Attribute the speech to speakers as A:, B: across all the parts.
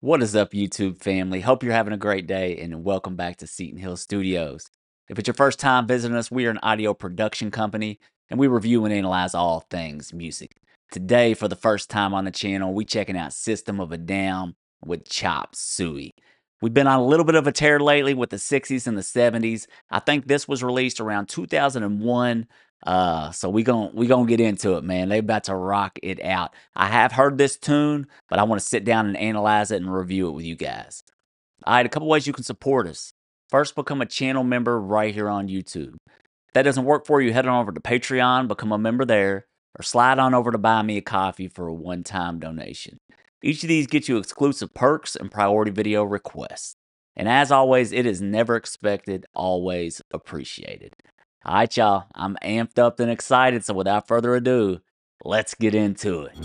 A: What is up, YouTube family? Hope you're having a great day and welcome back to Seton Hill Studios. If it's your first time visiting us, we are an audio production company and we review and analyze all things music. Today, for the first time on the channel, we checking out System of a Down with Chop Suey. We've been on a little bit of a tear lately with the 60s and the 70s. I think this was released around 2001. Uh, so we gonna we gonna get into it, man. They about to rock it out. I have heard this tune, but I want to sit down and analyze it and review it with you guys. All right, a couple ways you can support us. First, become a channel member right here on YouTube. If that doesn't work for you, head on over to Patreon, become a member there, or slide on over to buy me a coffee for a one-time donation. Each of these gets you exclusive perks and priority video requests. And as always, it is never expected, always appreciated. All right, y'all, I'm amped up and excited, so without further ado, let's get into it.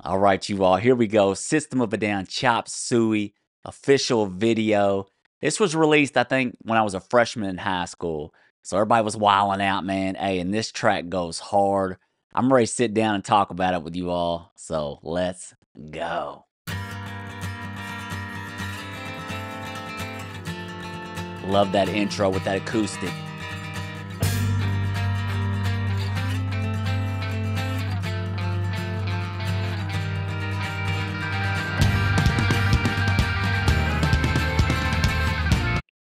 A: All right, you all, here we go. System of a Down Chop Suey official video. This was released, I think, when I was a freshman in high school. So everybody was wilding out, man. Hey, and this track goes hard. I'm ready to sit down and talk about it with you all. So let's go. Love that intro with that acoustic.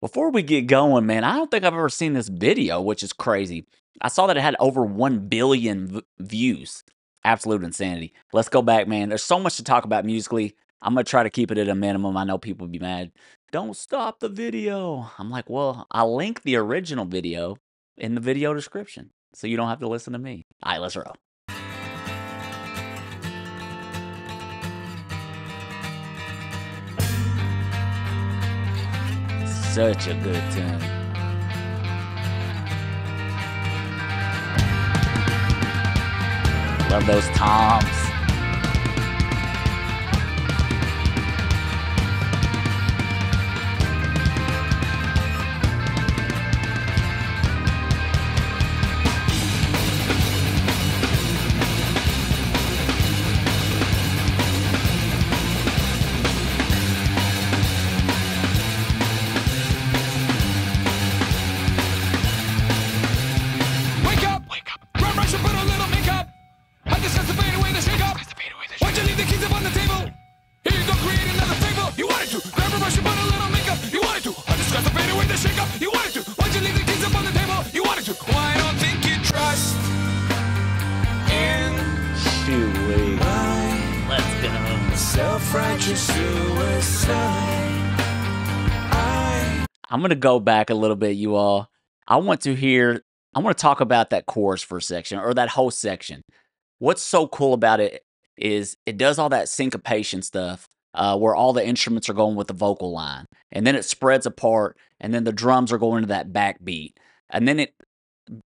A: Before we get going, man, I don't think I've ever seen this video, which is crazy. I saw that it had over 1 billion v- views. Absolute insanity. Let's go back, man. There's so much to talk about musically. I'm to try to keep it at a minimum. I know people be mad. Don't stop the video. I'm like, well, I'll link the original video in the video description so you don't have to listen to me. All right, let's roll. Such a good tune. Love those toms.
B: Self-righteous suicide? I
A: I'm gonna go back a little bit, you all. I want to hear. I want to talk about that chorus for a section or that whole section. What's so cool about it is it does all that syncopation stuff, uh, where all the instruments are going with the vocal line, and then it spreads apart, and then the drums are going to that backbeat, and then it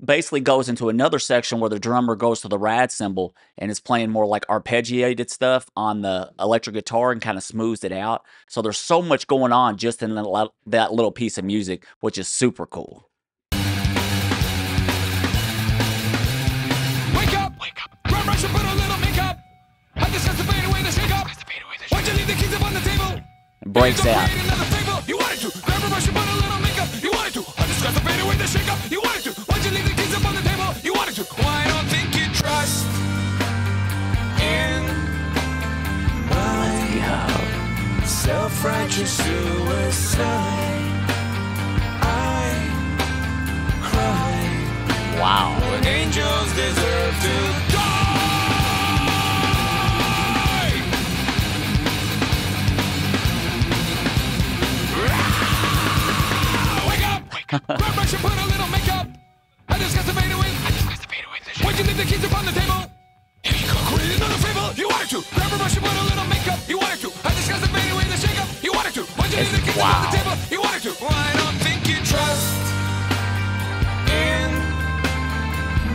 A: basically goes into another section where the drummer goes to the ride cymbal and is playing more like arpeggiated stuff on the electric guitar and kind of smooths it out. So there's so much going on just in that little piece of music, which is super cool.
B: Wake up! Wake up! Run, rush, and put a little makeup. I just have to fade away the shake up. Why'd you leave the keys up on the table?
A: Breaks
B: Here you go,
A: out.
B: Self-righteous suicide. I cry
A: Wow.
B: when angels deserve to die. Wake up! Wake up! Grab brush and put a little makeup. I just got to fade away. I just got to fade away. Why'd you leave the keys upon the table? Here you go, create another fable. You wanted to. Grab a brush and put a little makeup.
A: Wow.
B: table? You wanted to. Well, I don't think you trust in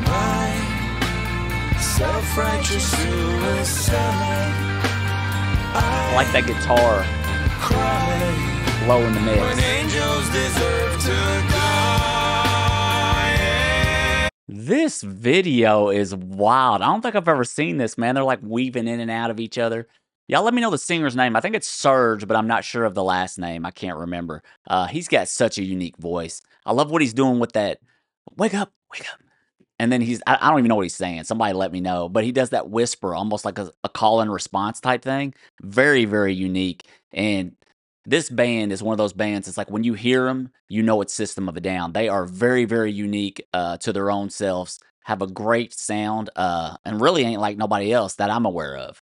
B: my self-righteous suicide.
A: I like that guitar
B: Cry
A: low in the
B: when
A: mix.
B: angels deserve to die.
A: This video is wild. I don't think I've ever seen this, man. They're like weaving in and out of each other. Y'all let me know the singer's name. I think it's Serj, but I'm not sure of the last name. I can't remember. Uh, he's got such a unique voice. I love what he's doing with that. Wake up, wake up. And then he's, I, I don't even know what he's saying. Somebody let me know. But he does that whisper, almost like a, a call and response type thing. Very, very unique. And this band is one of those bands. It's like when you hear them, you know it's System of a Down. They are very, very unique uh, to their own selves. Have a great sound, uh, and really ain't like nobody else that I'm aware of.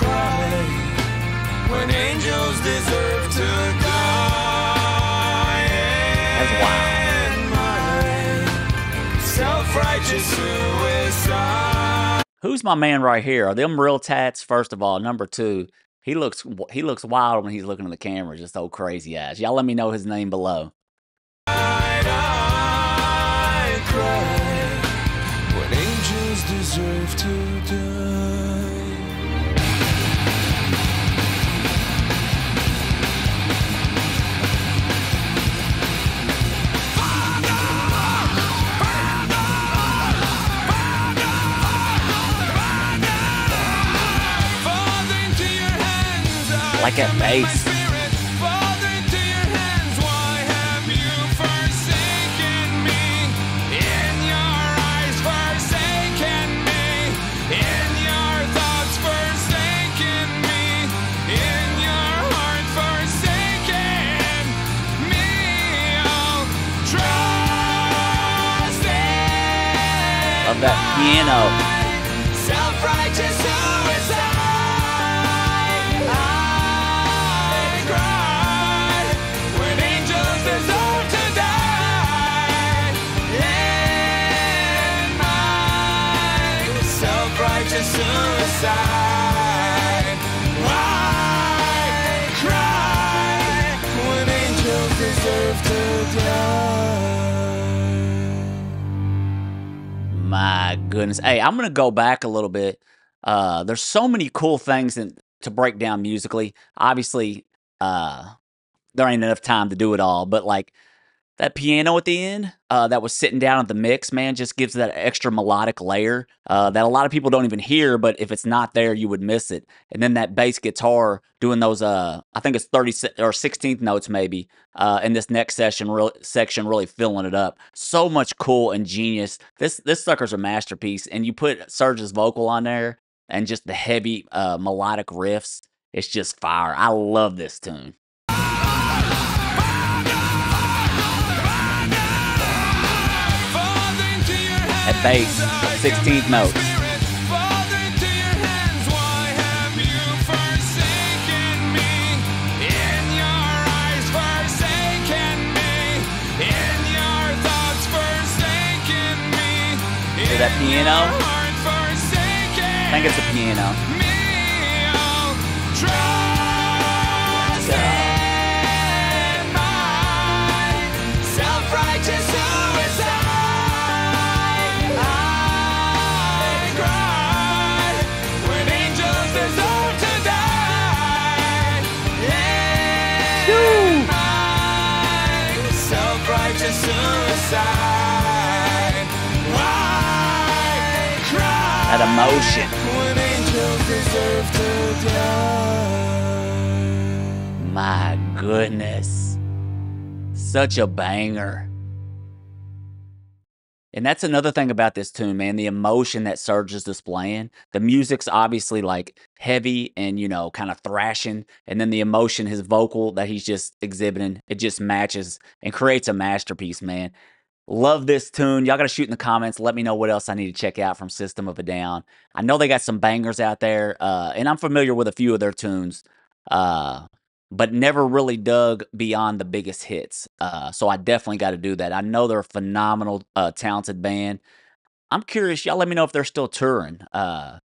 B: Cry when angels deserve to die.
A: That's wild.
B: And my self-righteous suicide.
A: Who's my man right here? Are them real tats? First of all, number two, he looks he looks wild when he's looking at the camera, just old crazy eyes. Y'all let me know his name below.
B: I cry Trust in
A: Love that piano.
B: My
A: goodness. Hey, I'm gonna go back a little bit. Uh, there's so many cool things in, to break down musically. Obviously, uh, there ain't enough time to do it all, but like that piano at the end, uh, that was sitting down at the mix, man, just gives that extra melodic layer uh, that a lot of people don't even hear. But if it's not there, you would miss it. And then that bass guitar doing those, uh, I think it's thirty or sixteenth notes maybe. Uh, in this next session, real section, really filling it up. So much cool and genius. This this sucker's a masterpiece. And you put Serj's vocal on there, and just the heavy uh, melodic riffs. It's just fire. I love this tune.
B: At
A: bass, 16th notes. Hear that piano? I think it's a piano. That emotion. My goodness. Such a banger. And that's another thing about this tune, man. The emotion that Serj is displaying. The music's obviously like heavy and, you know, kind of thrashing. And then the emotion, his vocal that he's just exhibiting, it just matches and creates a masterpiece, man. Love this tune. Y'all got to shoot in the comments. Let me know what else I need to check out from System of a Down. I know they got some bangers out there, uh, and I'm familiar with a few of their tunes. Uh, but never really dug beyond the biggest hits. Uh, so I definitely got to do that. I know they're a phenomenal, uh, talented band. I'm curious, y'all let me know if they're still touring. Uh,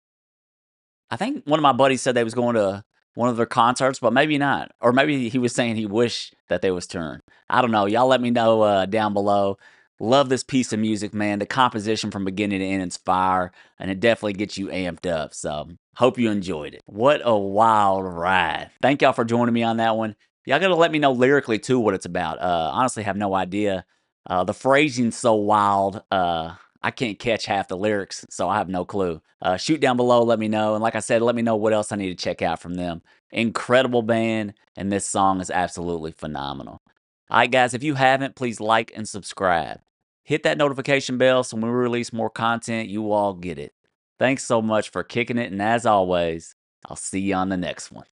A: I think one of my buddies said they was going to one of their concerts, but maybe not. Or maybe he was saying he wished that they was touring. I don't know. Y'all let me know uh, down below. Love this piece of music, man. The composition from beginning to end is fire, and it definitely gets you amped up. So, hope you enjoyed it. What a wild ride. Thank y'all for joining me on that one. Y'all got to let me know lyrically, too, what it's about. Uh, honestly, have no idea. Uh, the phrasing's so wild. Uh, I can't catch half the lyrics, so I have no clue. Uh, shoot down below, let me know. And like I said, let me know what else I need to check out from them. Incredible band, and this song is absolutely phenomenal. All right, guys, if you haven't, please like and subscribe. Hit that notification bell so when we release more content, you all get it. Thanks so much for kicking it, and as always, I'll see you on the next one.